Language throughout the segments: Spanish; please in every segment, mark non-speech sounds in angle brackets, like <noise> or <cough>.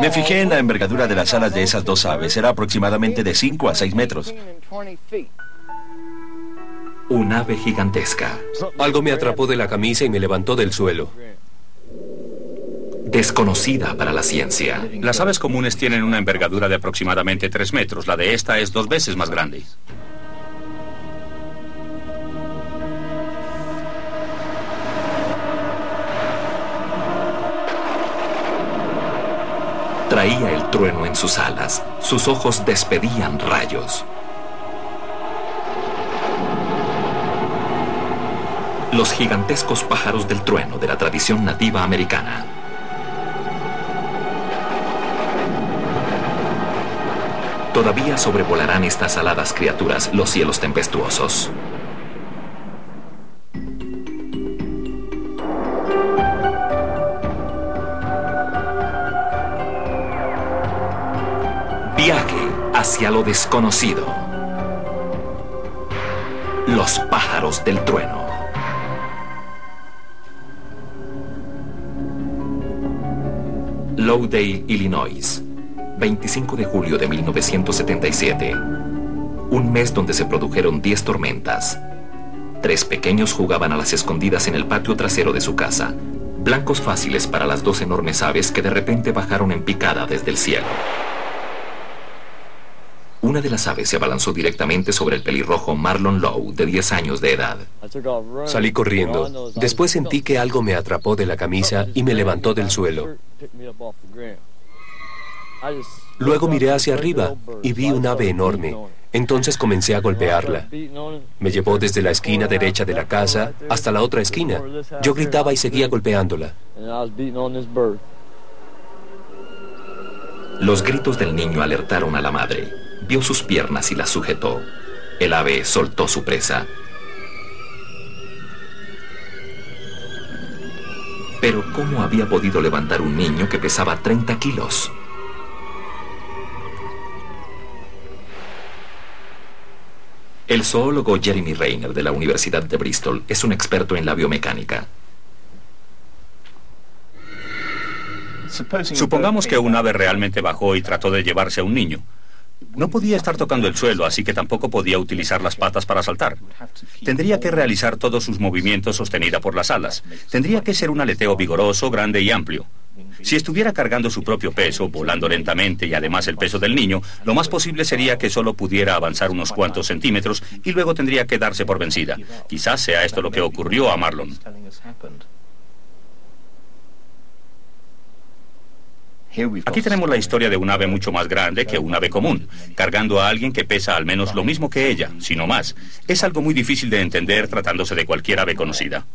Me fijé en la envergadura de las alas de esas dos aves. Era aproximadamente de 5 a 6 metros. Un ave gigantesca. Algo me atrapó de la camisa y me levantó del suelo. Desconocida para la ciencia. Las aves comunes tienen una envergadura de aproximadamente 3 metros. La de esta es dos veces más grande. El trueno en sus alas. Sus ojos despedían rayos. Los gigantescos pájaros del trueno de la tradición nativa americana. Todavía sobrevolarán estas aladas criaturas los cielos tempestuosos. Hacia lo desconocido. Los pájaros del trueno. Lowdale, Illinois. 25 de julio de 1977. Un mes donde se produjeron 10 tormentas. Tres pequeños jugaban a las escondidas en el patio trasero de su casa, blancos fáciles para las dos enormes aves que de repente bajaron en picada desde el cielo. Una de las aves se abalanzó directamente sobre el pelirrojo Marlon Lowe, de 10 años de edad. Salí corriendo. Después sentí que algo me atrapó de la camisa y me levantó del suelo. Luego miré hacia arriba y vi un ave enorme. Entonces comencé a golpearla. Me llevó desde la esquina derecha de la casa hasta la otra esquina. Yo gritaba y seguía golpeándola. Los gritos del niño alertaron a la madre. Vio sus piernas y las sujetó. El ave soltó su presa. Pero ¿cómo había podido levantar un niño que pesaba 30 kilos? El zoólogo Jeremy Rayner de la Universidad de Bristol es un experto en la biomecánica. Supongamos que un ave realmente bajó y trató de llevarse a un niño. No podía estar tocando el suelo, así que tampoco podía utilizar las patas para saltar. Tendría que realizar todos sus movimientos sostenida por las alas. Tendría que ser un aleteo vigoroso, grande y amplio. Si estuviera cargando su propio peso, volando lentamente y además el peso del niño, lo más posible sería que solo pudiera avanzar unos cuantos centímetros y luego tendría que darse por vencida. Quizás sea esto lo que ocurrió a Marlon. Aquí tenemos la historia de un ave mucho más grande que un ave común, cargando a alguien que pesa al menos lo mismo que ella, si no más. Es algo muy difícil de entender tratándose de cualquier ave conocida.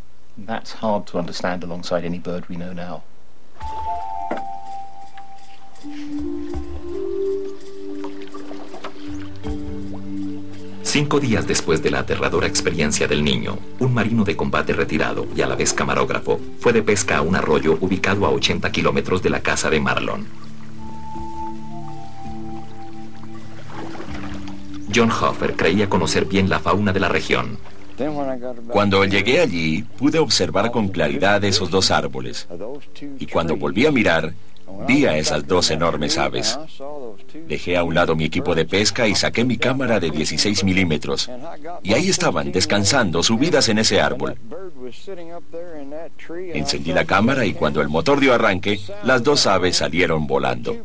Cinco días después de la aterradora experiencia del niño, un marino de combate retirado y a la vez camarógrafo fue de pesca a un arroyo ubicado a 80 kilómetros de la casa de Marlon. John Hoffer creía conocer bien la fauna de la región. Cuando llegué allí, pude observar con claridad esos dos árboles. Y cuando volví a mirar, vi a esas dos enormes aves. Dejé a un lado mi equipo de pesca y saqué mi cámara de 16 milímetros. Y ahí estaban, descansando, subidas en ese árbol. Encendí la cámara y cuando el motor dio arranque, las dos aves salieron volando.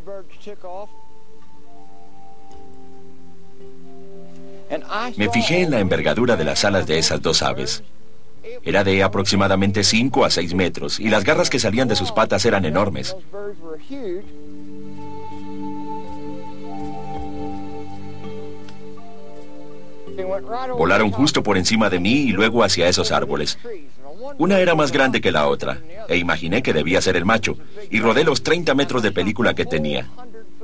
Me fijé en la envergadura de las alas de esas dos aves. Era de aproximadamente 5 a 6 metros y las garras que salían de sus patas eran enormes. Volaron justo por encima de mí y luego hacia esos árboles. Una era más grande que la otra, e imaginé que debía ser el macho, y rodé los 30 metros de película que tenía,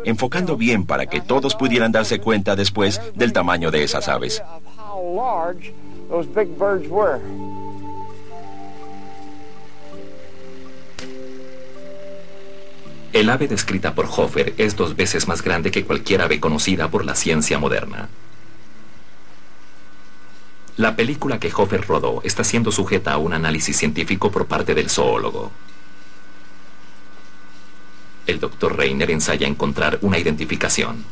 enfocando bien para que todos pudieran darse cuenta después del tamaño de esas aves. El ave descrita por Hofer es dos veces más grande que cualquier ave conocida por la ciencia moderna. La película que Hofer rodó está siendo sujeta a un análisis científico por parte del zoólogo. El doctor Reiner ensaya encontrar una identificación.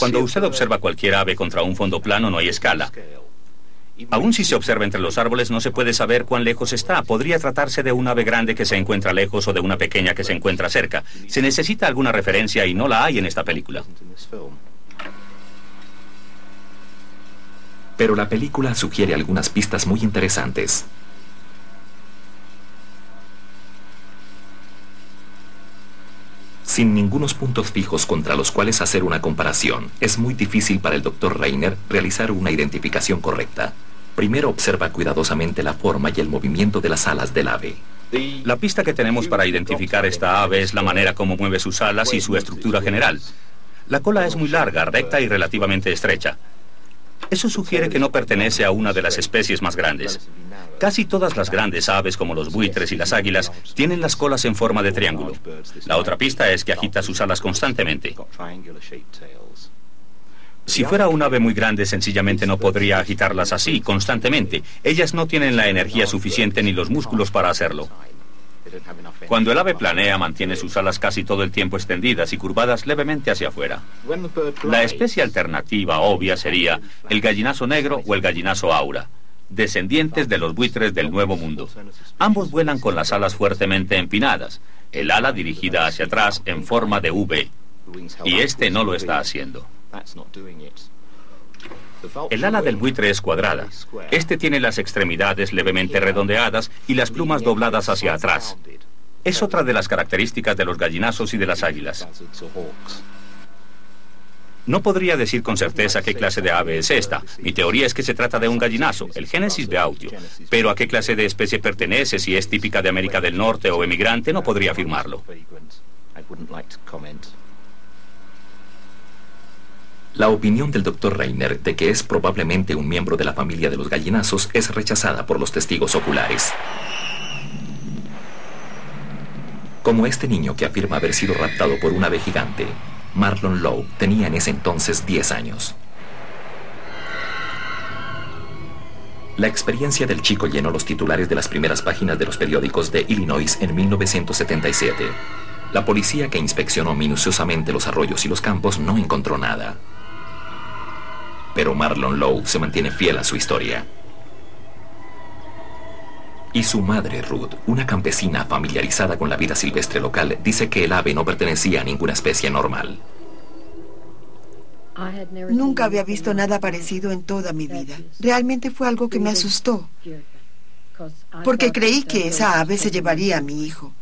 Cuando usted observa cualquier ave contra un fondo plano no hay escala. Aún si se observa entre los árboles no se puede saber cuán lejos está. Podría tratarse de un ave grande que se encuentra lejos o de una pequeña que se encuentra cerca. Se necesita alguna referencia y no la hay en esta película. Pero la película sugiere algunas pistas muy interesantes. Sin ningunos puntos fijos contra los cuales hacer una comparación, es muy difícil para el Dr. Reiner realizar una identificación correcta. Primero observa cuidadosamente la forma y el movimiento de las alas del ave. La pista que tenemos para identificar esta ave es la manera como mueve sus alas y su estructura general. La cola es muy larga, recta y relativamente estrecha. Eso sugiere que no pertenece a una de las especies más grandes. Casi todas las grandes aves, como los buitres y las águilas, tienen las colas en forma de triángulo. La otra pista es que agita sus alas constantemente. Si fuera un ave muy grande, sencillamente no podría agitarlas así, constantemente. Ellas no tienen la energía suficiente ni los músculos para hacerlo. Cuando el ave planea, mantiene sus alas casi todo el tiempo extendidas y curvadas levemente hacia afuera. La especie alternativa obvia sería el gallinazo negro o el gallinazo aura, descendientes de los buitres del Nuevo Mundo. Ambos vuelan con las alas fuertemente empinadas, el ala dirigida hacia atrás en forma de V, y este no lo está haciendo. El ala del buitre es cuadrada. Este tiene las extremidades levemente redondeadas y las plumas dobladas hacia atrás. Es otra de las características de los gallinazos y de las águilas. No podría decir con certeza qué clase de ave es esta. Mi teoría es que se trata de un gallinazo, el génesis de audio. Pero a qué clase de especie pertenece, si es típica de América del Norte o emigrante, no podría afirmarlo. La opinión del Dr. Reiner de que es probablemente un miembro de la familia de los gallinazos es rechazada por los testigos oculares. Como este niño que afirma haber sido raptado por un ave gigante, Marlon Lowe tenía en ese entonces 10 años. La experiencia del chico llenó los titulares de las primeras páginas de los periódicos de Illinois en 1977. La policía que inspeccionó minuciosamente los arroyos y los campos no encontró nada pero Marlon Lowe se mantiene fiel a su historia. Y su madre, Ruth, una campesina familiarizada con la vida silvestre local, dice que el ave no pertenecía a ninguna especie normal. Nunca había visto nada parecido en toda mi vida. Realmente fue algo que me asustó, porque creí que esa ave se llevaría a mi hijo.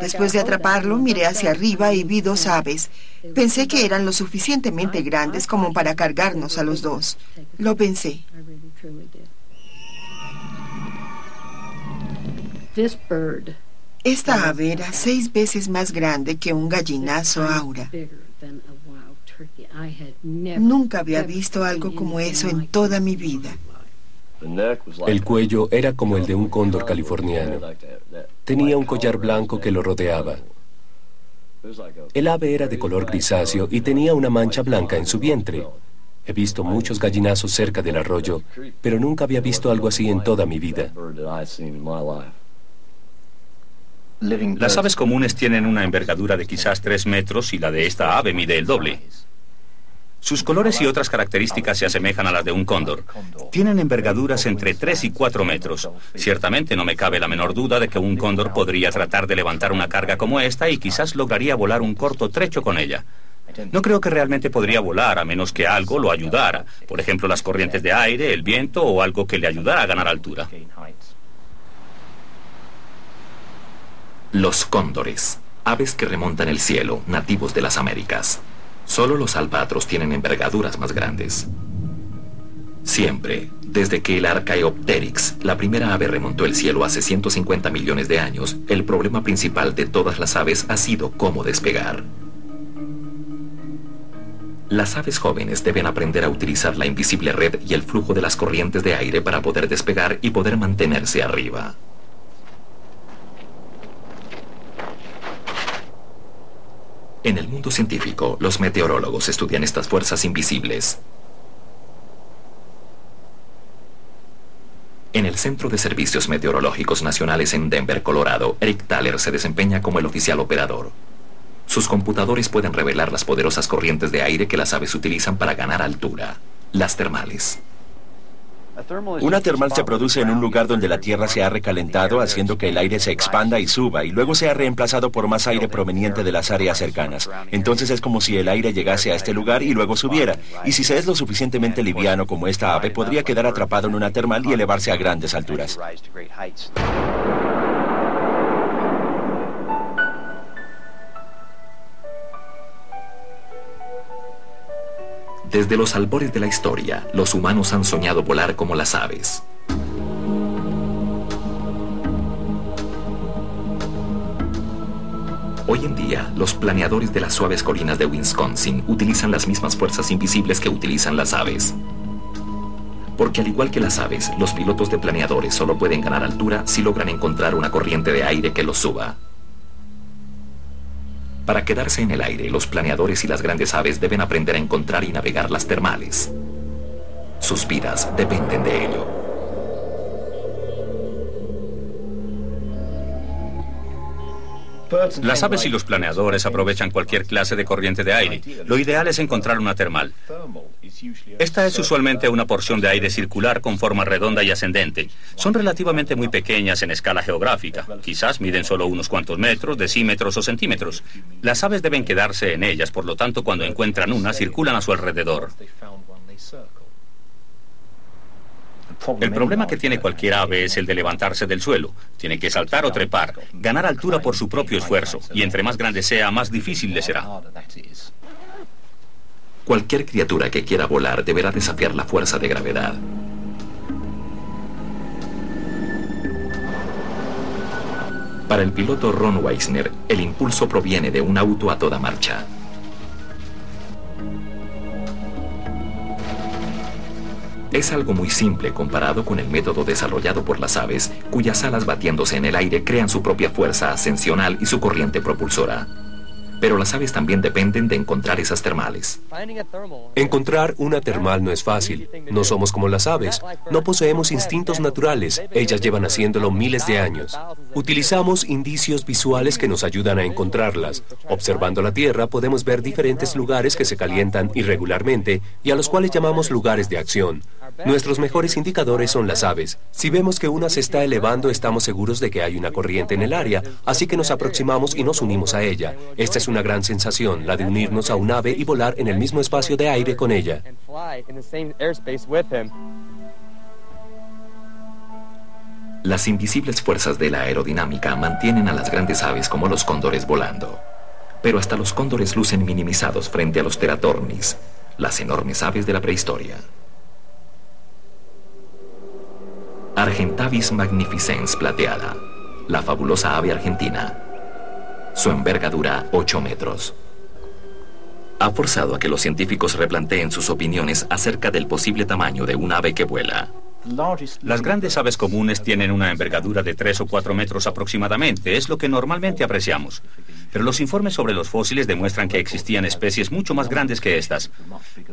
Después de atraparlo, miré hacia arriba y vi dos aves. Pensé que eran lo suficientemente grandes como para cargarnos a los dos. Lo pensé. Esta ave era seis veces más grande que un gallinazo aura. Nunca había visto algo como eso en toda mi vida. El cuello era como el de un cóndor californiano. Tenía un collar blanco que lo rodeaba. El ave era de color grisáceo y tenía una mancha blanca en su vientre. He visto muchos gallinazos cerca del arroyo, pero nunca había visto algo así en toda mi vida. Las aves comunes tienen una envergadura de quizás tres metros y la de esta ave mide el doble. Sus colores y otras características se asemejan a las de un cóndor. Tienen envergaduras entre 3 y 4 metros. Ciertamente no me cabe la menor duda de que un cóndor podría tratar de levantar una carga como esta y quizás lograría volar un corto trecho con ella. No creo que realmente podría volar a menos que algo lo ayudara, por ejemplo las corrientes de aire, el viento o algo que le ayudara a ganar altura. Los cóndores, aves que remontan el cielo, nativos de las Américas. Solo los albatros tienen envergaduras más grandes. Siempre, desde que el Archaeopteryx, la primera ave, remontó el cielo hace 150 millones de años, el problema principal de todas las aves ha sido cómo despegar. Las aves jóvenes deben aprender a utilizar la invisible red y el flujo de las corrientes de aire para poder despegar y poder mantenerse arriba. En el mundo científico, los meteorólogos estudian estas fuerzas invisibles. En el Centro de Servicios Meteorológicos Nacionales en Denver, Colorado, Eric Thaler se desempeña como el oficial operador. Sus computadores pueden revelar las poderosas corrientes de aire que las aves utilizan para ganar altura, las termales. Una termal se produce en un lugar donde la tierra se ha recalentado, haciendo que el aire se expanda y suba, y luego se ha reemplazado por más aire proveniente de las áreas cercanas. Entonces es como si el aire llegase a este lugar y luego subiera. Y si se es lo suficientemente liviano como esta ave, podría quedar atrapado en una termal y elevarse a grandes alturas. Desde los albores de la historia, los humanos han soñado volar como las aves. Hoy en día, los planeadores de las suaves colinas de Wisconsin utilizan las mismas fuerzas invisibles que utilizan las aves. Porque al igual que las aves, los pilotos de planeadores solo pueden ganar altura si logran encontrar una corriente de aire que los suba. Para quedarse en el aire, los planeadores y las grandes aves deben aprender a encontrar y navegar las termales. Sus vidas dependen de ello. Las aves y los planeadores aprovechan cualquier clase de corriente de aire. Lo ideal es encontrar una termal. Esta es usualmente una porción de aire circular con forma redonda y ascendente. Son relativamente muy pequeñas en escala geográfica. Quizás miden solo unos cuantos metros, decímetros o centímetros. Las aves deben quedarse en ellas, por lo tanto, cuando encuentran una, circulan a su alrededor. El problema que tiene cualquier ave es el de levantarse del suelo. Tiene que saltar o trepar, ganar altura por su propio esfuerzo, y entre más grande sea, más difícil le será. Cualquier criatura que quiera volar deberá desafiar la fuerza de gravedad. Para el piloto Ron Weisner, el impulso proviene de un auto a toda marcha. Es algo muy simple comparado con el método desarrollado por las aves, cuyas alas batiéndose en el aire crean su propia fuerza ascensional y su corriente propulsora. Pero las aves también dependen de encontrar esas termales. Encontrar una termal no es fácil. No somos como las aves. No poseemos instintos naturales. Ellas llevan haciéndolo miles de años. Utilizamos indicios visuales que nos ayudan a encontrarlas. Observando la Tierra podemos ver diferentes lugares que se calientan irregularmente y a los cuales llamamos lugares de acción. Nuestros mejores indicadores son las aves. Si vemos que una se está elevando, estamos seguros de que hay una corriente en el área, así que nos aproximamos y nos unimos a ella. Esta es una gran sensación, la de unirnos a un ave y volar en el mismo espacio de aire con ella. Las invisibles fuerzas de la aerodinámica mantienen a las grandes aves como los cóndores volando. Pero hasta los cóndores lucen minimizados frente a los teratornis, las enormes aves de la prehistoria. Argentavis magnificens plateada, la fabulosa ave argentina. Su envergadura 8 metros. Ha forzado a que los científicos replanteen sus opiniones acerca del posible tamaño de un ave que vuela. Las grandes aves comunes tienen una envergadura de 3 o 4 metros aproximadamente, es lo que normalmente apreciamos. Pero los informes sobre los fósiles demuestran que existían especies mucho más grandes que estas.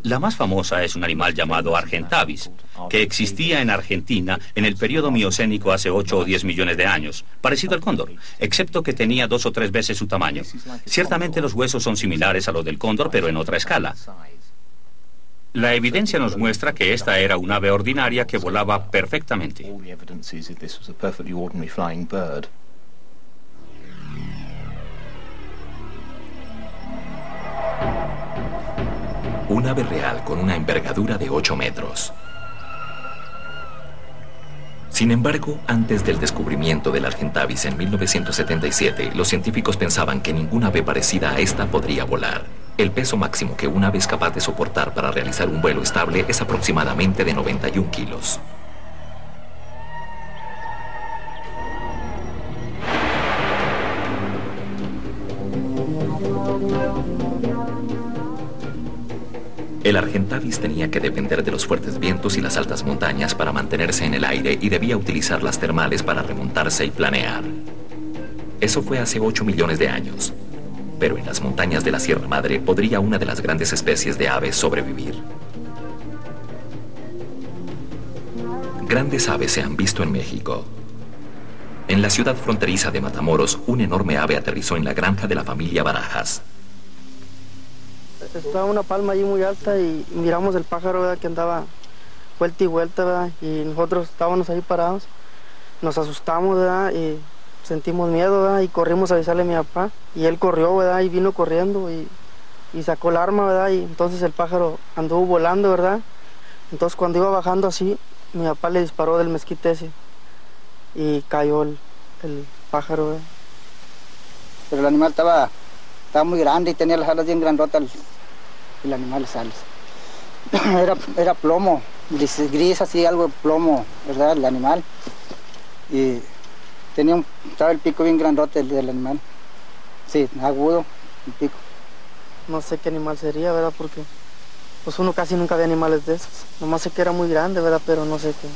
La más famosa es un animal llamado Argentavis, que existía en Argentina en el periodo miocénico hace 8 o 10 millones de años, parecido al cóndor, excepto que tenía dos o tres veces su tamaño. Ciertamente los huesos son similares a los del cóndor, pero en otra escala. La evidencia nos muestra que esta era un ave ordinaria que volaba perfectamente. Un ave real con una envergadura de 8 metros. Sin embargo, antes del descubrimiento del Argentavis en 1977, los científicos pensaban que ninguna ave parecida a esta podría volar. El peso máximo que una es capaz de soportar para realizar un vuelo estable es aproximadamente de 91 kilos. El Argentavis tenía que depender de los fuertes vientos y las altas montañas para mantenerse en el aire y debía utilizar las termales para remontarse y planear. Eso fue hace 8 millones de años pero en las montañas de la Sierra Madre podría una de las grandes especies de aves sobrevivir. Grandes aves se han visto en México. En la ciudad fronteriza de Matamoros, un enorme ave aterrizó en la granja de la familia Barajas. Estaba una palma allí muy alta y miramos el pájaro que andaba vuelta y vuelta y nosotros estábamos ahí parados. Nos asustamos y sentimos miedo y corrimos a avisarle a mi papá. Y él corrió y vino corriendo y, sacó el arma ¿verdad? y entonces el pájaro anduvo volando verdad entonces cuando iba bajando así mi papá le disparó del mezquite ese. Y cayó el, pájaro pero el animal estaba estaba muy grande y tenía las alas bien grandotas. El, animal las <clears throat> era, era plomo gris, gris así algo de plomo verdad el animal tenía un, estaba el pico bien grandote del, animal. Sí, agudo, el pico. No sé qué animal sería, ¿verdad? Porque pues uno casi nunca ve animales de esos. Nomás sé que era muy grande, ¿verdad? Pero no sé qué.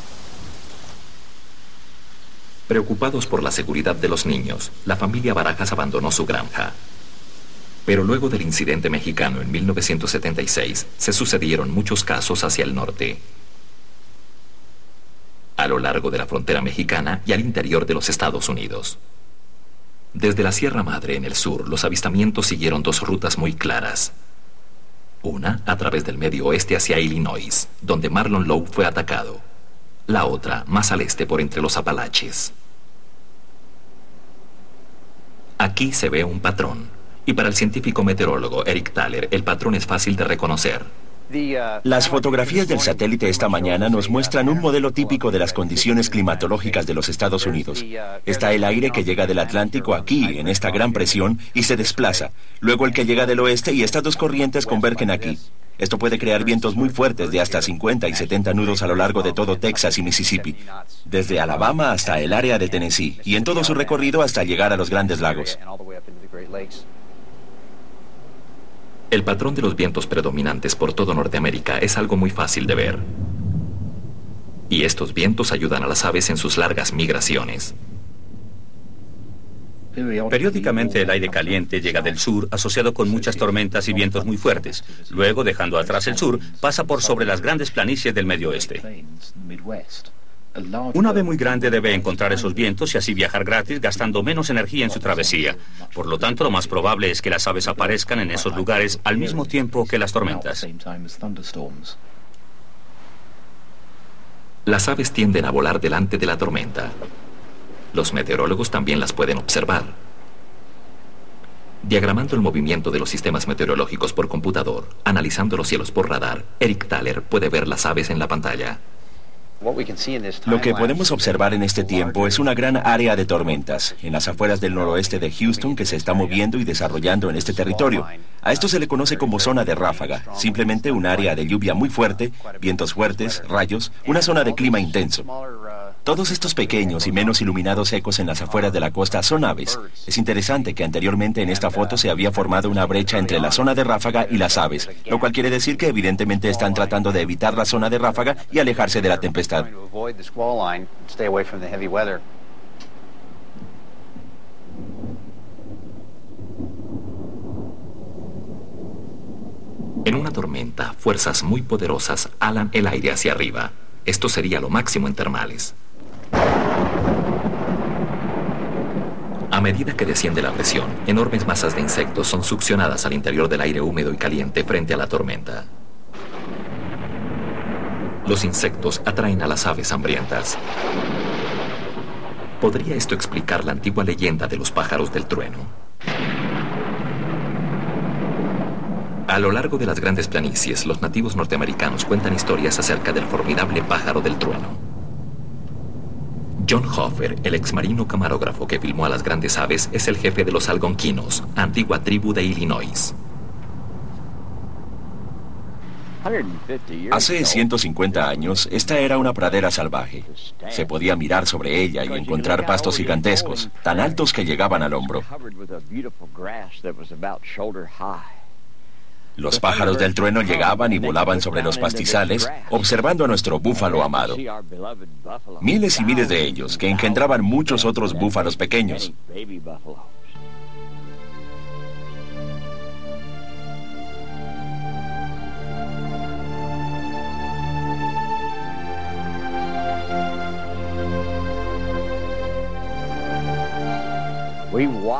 Preocupados por la seguridad de los niños, la familia Barajas abandonó su granja. Pero luego del incidente mexicano en 1976, se sucedieron muchos casos hacia el norte a lo largo de la frontera mexicana y al interior de los Estados Unidos. Desde la Sierra Madre en el sur, los avistamientos siguieron dos rutas muy claras. Una a través del medio oeste hacia Illinois, donde Marlon Lowe fue atacado. La otra más al este por entre los Apalaches. Aquí se ve un patrón, y para el científico meteorólogo Eric Thaler el patrón es fácil de reconocer. Las fotografías del satélite esta mañana nos muestran un modelo típico de las condiciones climatológicas de los Estados Unidos. Está el aire que llega del Atlántico aquí, en esta gran presión, y se desplaza. Luego el que llega del oeste y estas dos corrientes convergen aquí. Esto puede crear vientos muy fuertes de hasta 50 y 70 nudos a lo largo de todo Texas y Mississippi, desde Alabama hasta el área de Tennessee, y en todo su recorrido hasta llegar a los grandes lagos. El patrón de los vientos predominantes por todo Norteamérica es algo muy fácil de ver. Y estos vientos ayudan a las aves en sus largas migraciones. Periódicamente el aire caliente llega del sur asociado con muchas tormentas y vientos muy fuertes. Luego, dejando atrás el sur, pasa por sobre las grandes planicies del medio oeste. Un ave muy grande debe encontrar esos vientos y así viajar gratis gastando menos energía en su travesía. Por lo tanto, lo más probable es que las aves aparezcan en esos lugares al mismo tiempo que las tormentas. Las aves tienden a volar delante de la tormenta. Los meteorólogos también las pueden observar. Diagramando el movimiento de los sistemas meteorológicos por computador, analizando los cielos por radar, Eric Thaler puede ver las aves en la pantalla. Lo que podemos observar en este tiempo es una gran área de tormentas en las afueras del noroeste de Houston que se está moviendo y desarrollando en este territorio. A esto se le conoce como zona de ráfaga, simplemente un área de lluvia muy fuerte, vientos fuertes, rayos, una zona de clima intenso. Todos estos pequeños y menos iluminados ecos en las afueras de la costa son aves. Es interesante que anteriormente en esta foto se había formado una brecha entre la zona de ráfaga y las aves, lo cual quiere decir que evidentemente están tratando de evitar la zona de ráfaga y alejarse de la tempestad. En una tormenta, fuerzas muy poderosas alan el aire hacia arriba. Esto sería lo máximo en termales. A medida que desciende la presión, enormes masas de insectos son succionadas al interior del aire húmedo y caliente frente a la tormenta. Los insectos atraen a las aves hambrientas. ¿Podría esto explicar la antigua leyenda de los pájaros del trueno? A lo largo de las grandes planicies, los nativos norteamericanos cuentan historias acerca del formidable pájaro del trueno. John Hoffer, el exmarino camarógrafo que filmó a las grandes aves, es el jefe de los algonquinos, antigua tribu de Illinois. Hace 150 años, esta era una pradera salvaje. Se podía mirar sobre ella y encontrar pastos gigantescos, tan altos que llegaban al hombro. Los pájaros del trueno llegaban y volaban sobre los pastizales, observando a nuestro búfalo amado. Miles y miles de ellos, que engendraban muchos otros búfalos pequeños.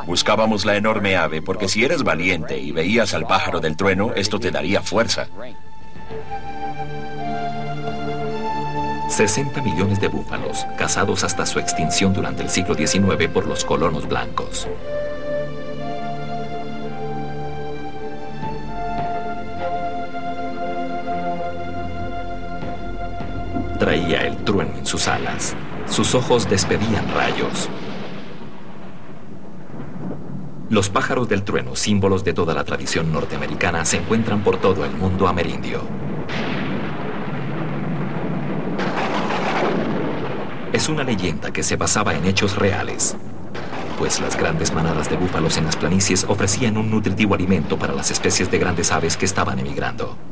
Buscábamos la enorme ave porque si eres valiente y veías al pájaro del trueno, esto te daría fuerza. 60 millones de búfalos, cazados hasta su extinción durante el siglo XIX por los colonos blancos. Traía el trueno en sus alas. Sus ojos despedían rayos. Los pájaros del trueno, símbolos de toda la tradición norteamericana, se encuentran por todo el mundo amerindio. Es una leyenda que se basaba en hechos reales, pues las grandes manadas de búfalos en las planicies ofrecían un nutritivo alimento para las especies de grandes aves que estaban emigrando.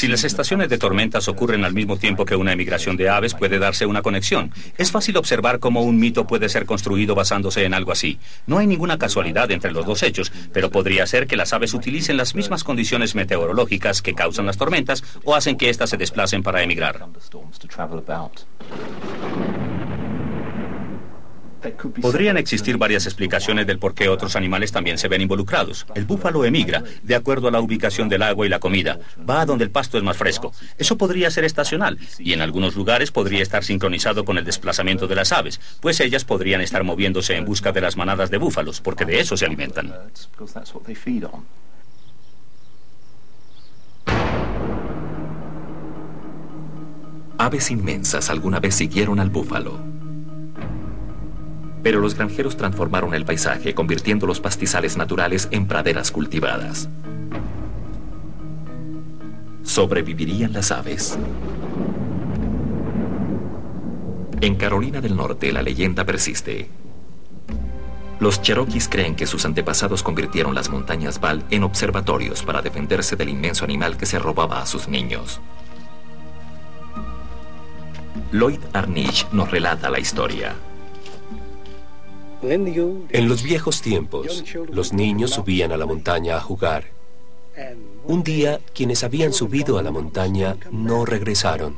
Si las estaciones de tormentas ocurren al mismo tiempo que una emigración de aves, puede darse una conexión. Es fácil observar cómo un mito puede ser construido basándose en algo así. No hay ninguna casualidad entre los dos hechos, pero podría ser que las aves utilicen las mismas condiciones meteorológicas que causan las tormentas o hacen que éstas se desplacen para emigrar. Podrían existir varias explicaciones del por qué otros animales también se ven involucrados. El búfalo emigra de acuerdo a la ubicación del agua y la comida. Va a donde el pasto es más fresco. Eso podría ser estacional y en algunos lugares podría estar sincronizado con el desplazamiento de las aves, pues ellas podrían estar moviéndose en busca de las manadas de búfalos, porque de eso se alimentan. Aves inmensas alguna vez siguieron al búfalo. Pero los granjeros transformaron el paisaje, convirtiendo los pastizales naturales en praderas cultivadas. Sobrevivirían las aves. En Carolina del Norte la leyenda persiste. Los cherokees creen que sus antepasados convirtieron las montañas Val en observatorios para defenderse del inmenso animal que se robaba a sus niños. Lloyd Arnish nos relata la historia. En los viejos tiempos, los niños subían a la montaña a jugar. Un día, quienes habían subido a la montaña no regresaron.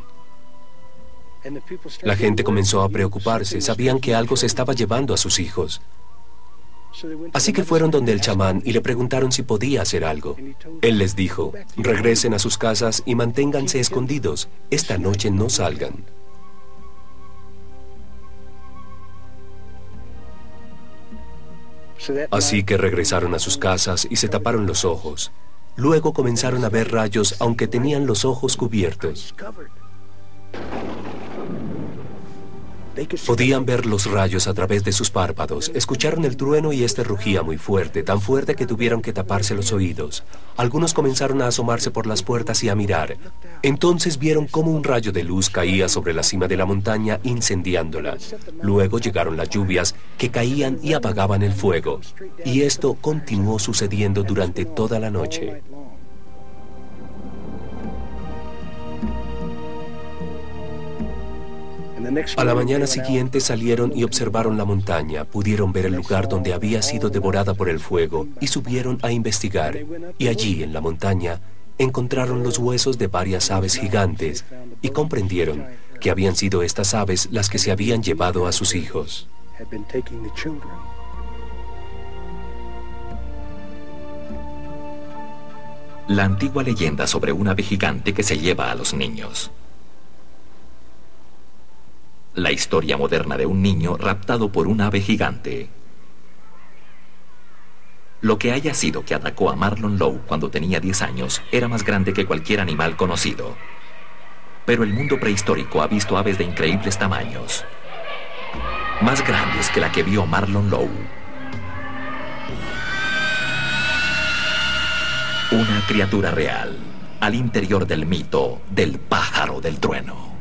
La gente comenzó a preocuparse, sabían que algo se estaba llevando a sus hijos. Así que fueron donde el chamán y le preguntaron si podía hacer algo. Él les dijo, regresen a sus casas y manténganse escondidos, esta noche no salgan. Así que regresaron a sus casas y se taparon los ojos. Luego comenzaron a ver rayos aunque tenían los ojos cubiertos. Podían ver los rayos a través de sus párpados. Escucharon el trueno y este rugía muy fuerte, tan fuerte que tuvieron que taparse los oídos. Algunos comenzaron a asomarse por las puertas y a mirar. Entonces vieron cómo un rayo de luz caía sobre la cima de la montaña incendiándola. Luego llegaron las lluvias que caían y apagaban el fuego. Y esto continuó sucediendo durante toda la noche. A la mañana siguiente salieron y observaron la montaña, pudieron ver el lugar donde había sido devorada por el fuego y subieron a investigar. Y allí, en la montaña, encontraron los huesos de varias aves gigantes y comprendieron que habían sido estas aves las que se habían llevado a sus hijos. La antigua leyenda sobre un ave gigante que se lleva a los niños. La historia moderna de un niño raptado por un ave gigante. Lo que haya sido que atacó a Marlon Lowe cuando tenía 10 años era más grande que cualquier animal conocido. Pero el mundo prehistórico ha visto aves de increíbles tamaños. Más grandes que la que vio Marlon Lowe. Una criatura real al interior del mito del pájaro del trueno.